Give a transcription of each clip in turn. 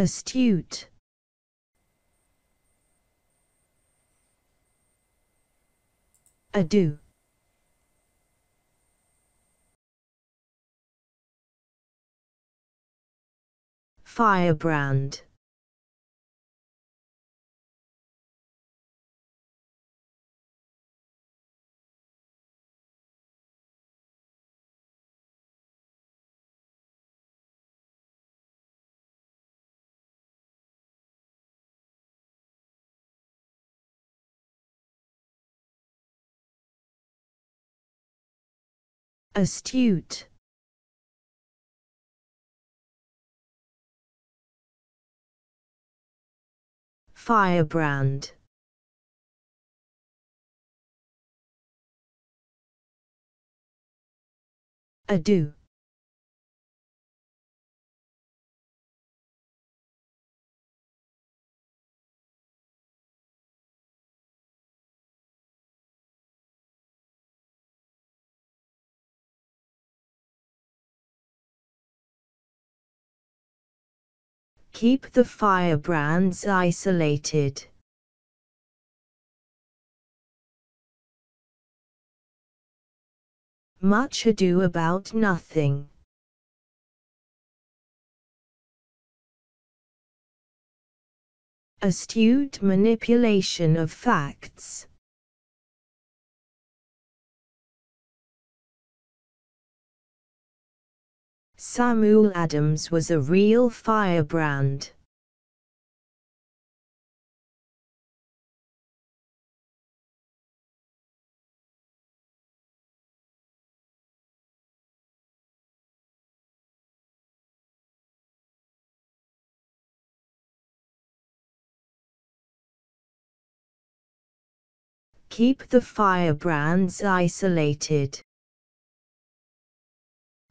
astute. Ado. Firebrand astute. Firebrand. Ado Keep the firebrands isolated. Much ado about nothing. Astute manipulation of facts. Samuel Adams was a real firebrand. Keep the firebrands isolated.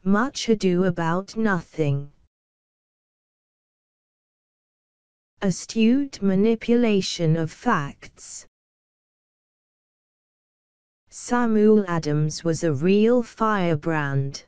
Much ado about nothing. Astute manipulation of facts. Samuel Adams was a real firebrand.